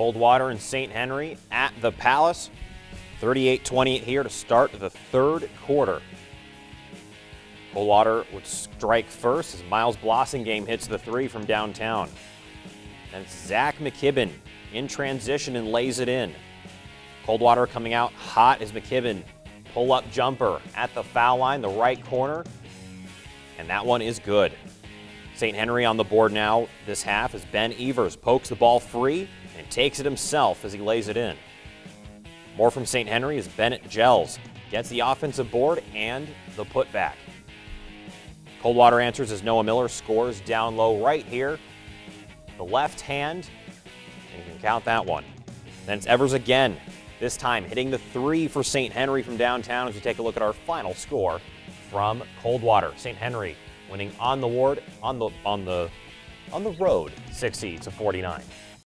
Coldwater and St. Henry at the Palace. 38-28 here to start the third quarter. Coldwater would strike first as Miles Blossingame hits the three from downtown. And Zach McKibben in transition and lays it in. Coldwater coming out hot as McKibben. Pull up jumper at the foul line, the right corner. And that one is good. St. Henry on the board now this half as Ben Evers pokes the ball free takes it himself as he lays it in. More from St. Henry as Bennett Gels gets the offensive board and the putback. Coldwater answers as Noah Miller scores down low right here. The left hand, and you can count that one. Then it's Evers again, this time hitting the three for St. Henry from downtown as we take a look at our final score from Coldwater. St. Henry winning on the ward on the on the on the road 60 to 49.